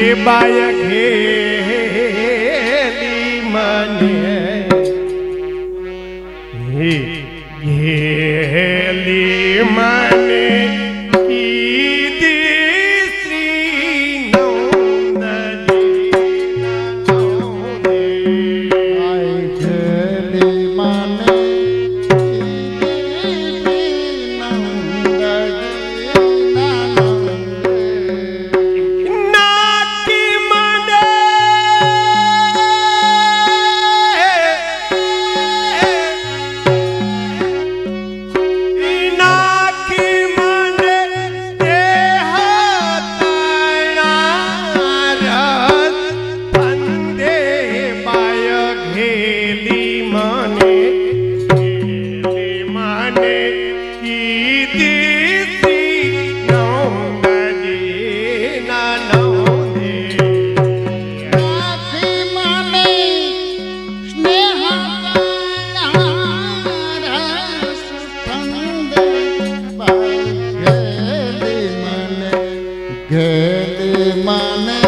એ by ઘેલી મને હે ઘેલી મને घेत मन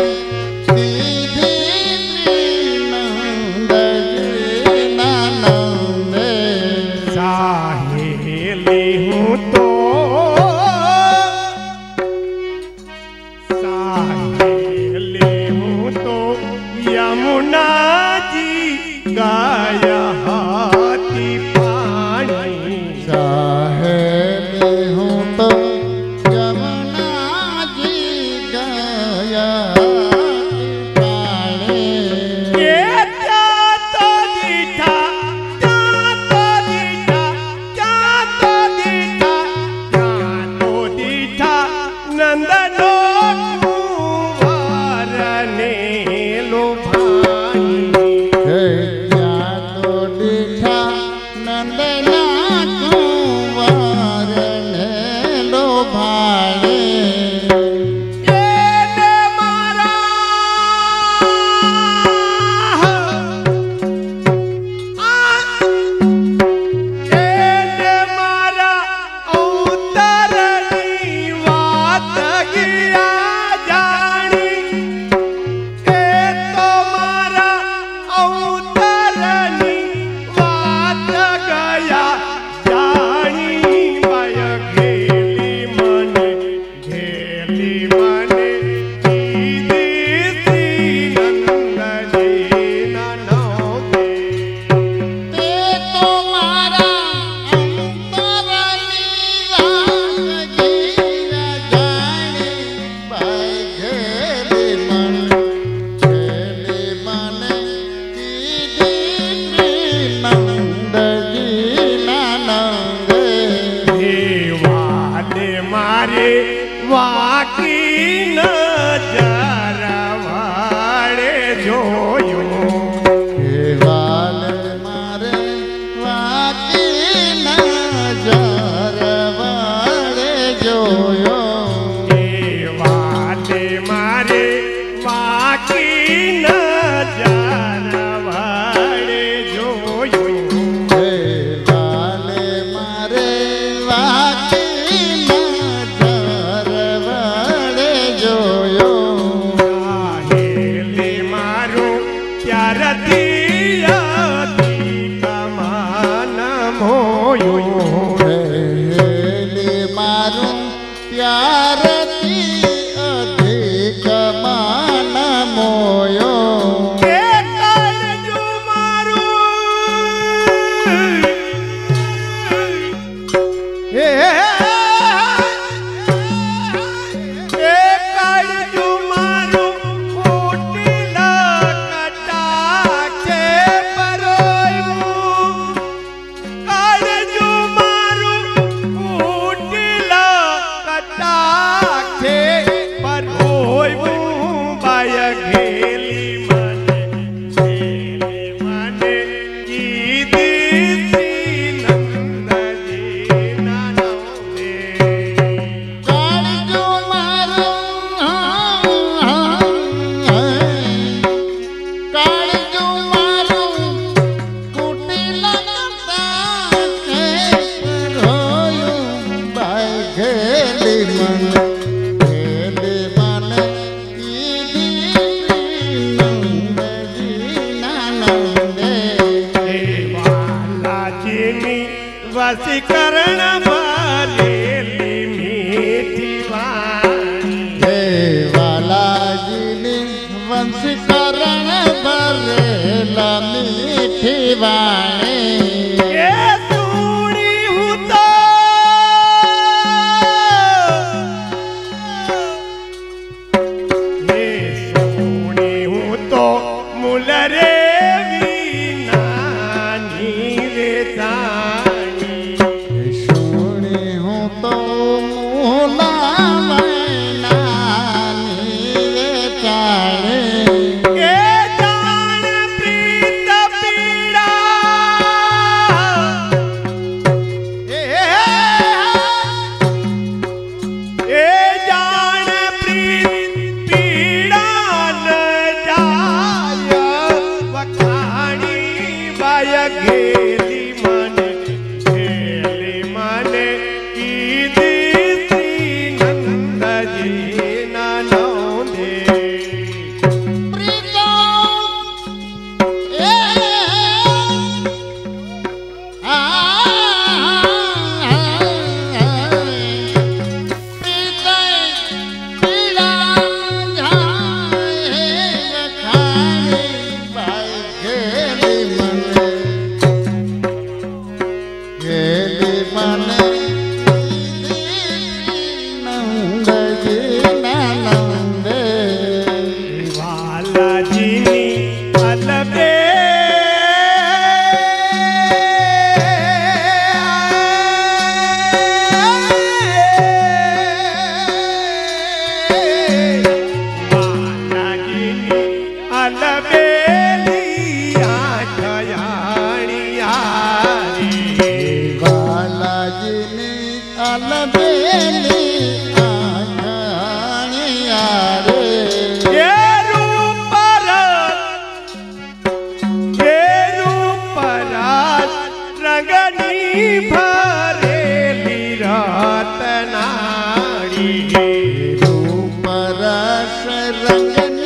वासी करण rang rang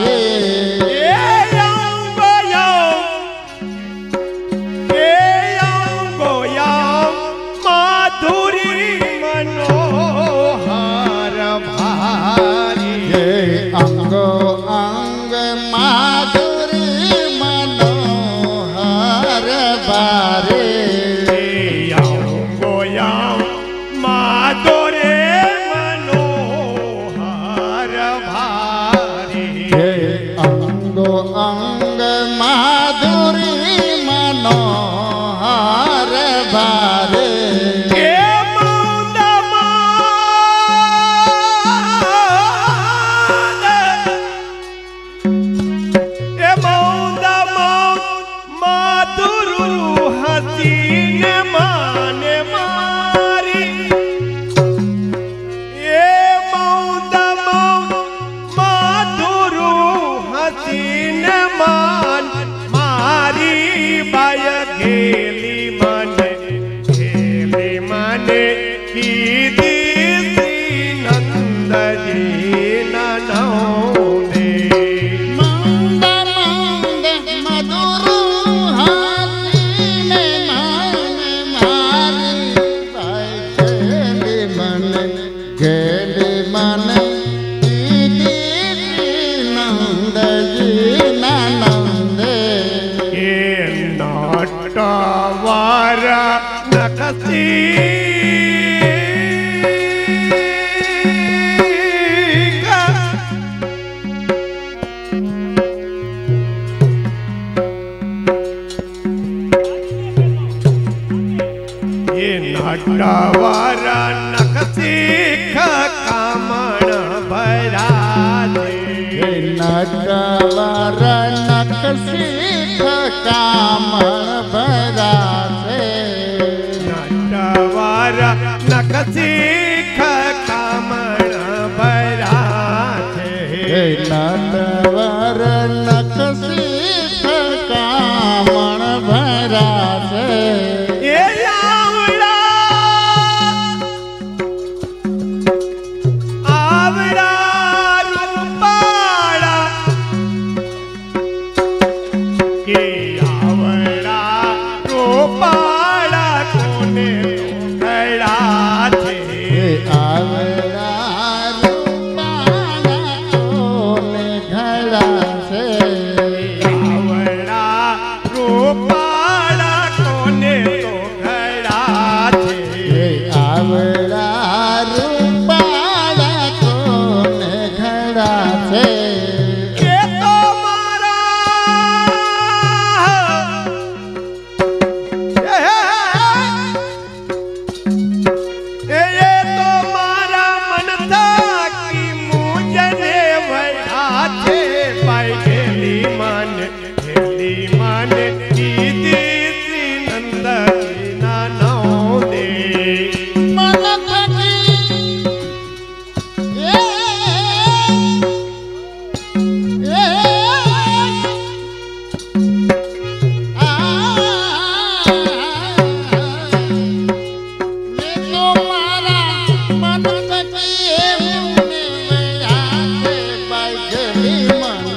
रे Bye. એ નટવર નખસીખ કામણ ભરા દે નટવર નખસીખ કામણ ભરા દે નટવર નખસીખ Come on.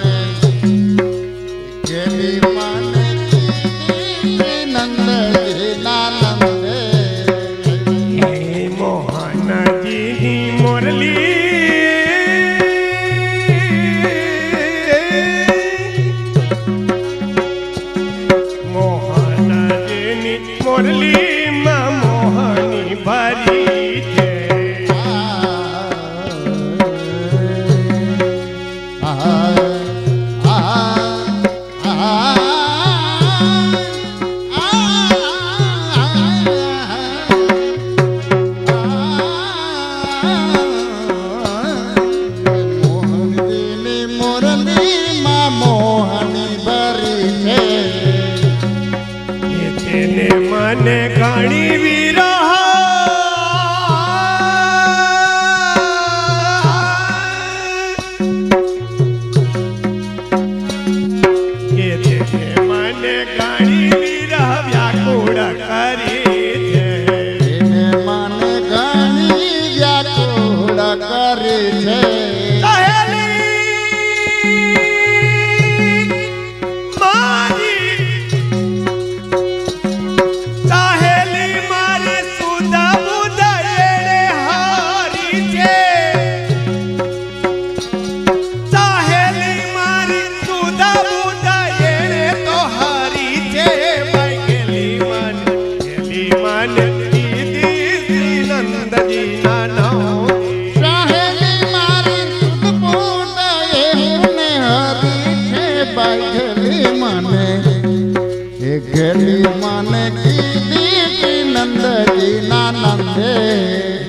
ના નંદે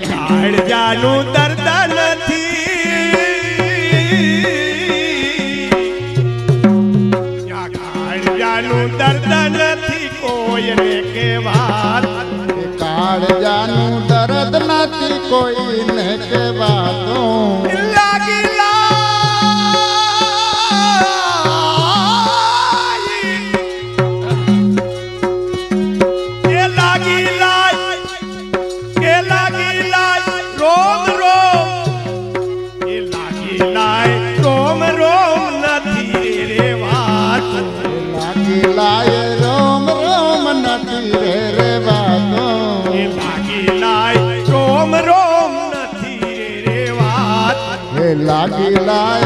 કાળજાનું દર્દ નથી કાળજાનું દર્દ નથી કોઈને કેવા કાળજાનું દર્દ નથી કોઈને કેવાતું লাগিলা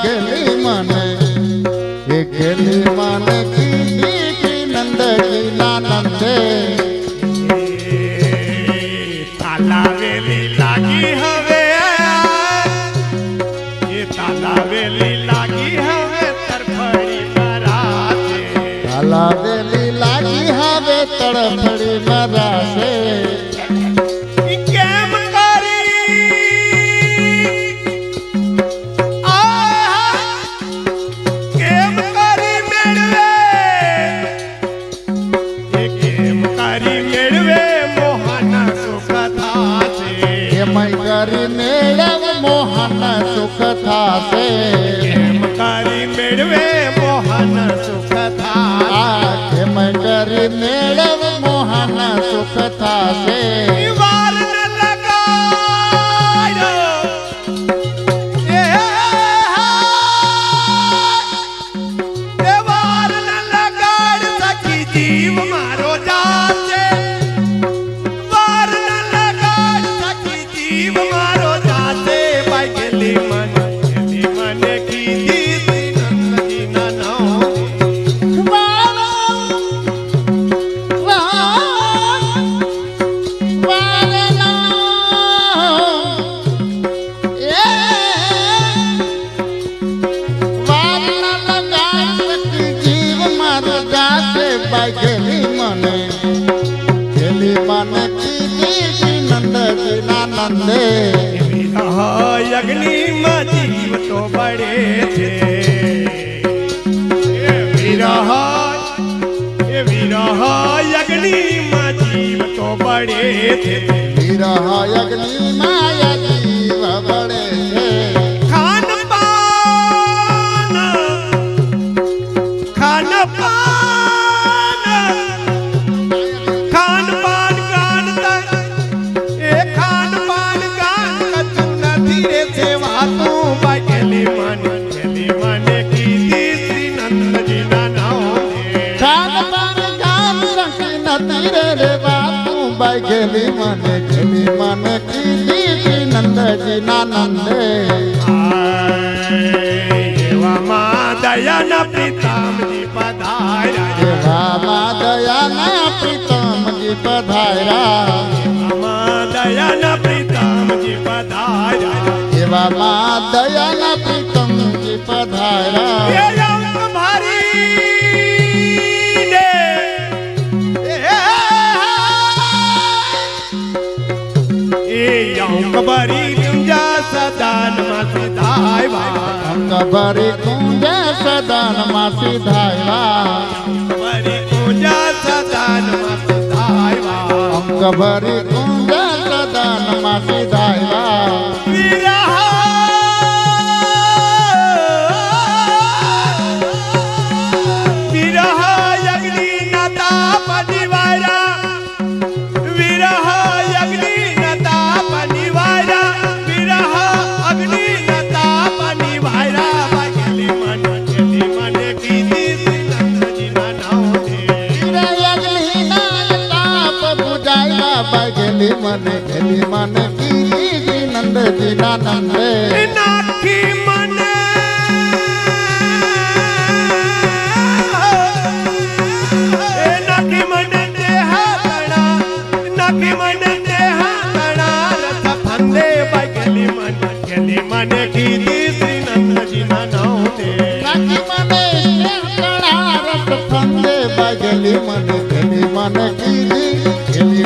अगली मन अगली मन की नंद की नंद ताला वेली लागी हवे ये ताला वेली लागी हवे हवे तरफड़ी मरासे रहा अग्नि माया लक्ष्मी मन की दीदी नंद जी नानंद दयान प्रीतम जी पधारा। बाबा दयान प्रीतम जी पधारा दयान प्रीतम जी पधारा। बाबा दयान प्रीतम जी पधारा बरी कुंजा सदान मासी धाय बा बरी कुंजा सदान मासी धाय बा बरी कुंजा सदान मासी धाय बा बरी कुंजा सदान मासी धाय बा मन खेली मन की नंद दीना नंद नाथी मन। नाथी मन देहा बड़ा नाथी मन देहा बड़ा रथ मन खेली मन की मन मन मन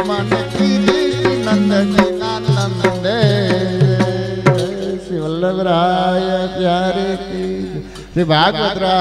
मन શ્રી વલ્લભરાય પ્યારે કી શ્રી ભાગવત રાય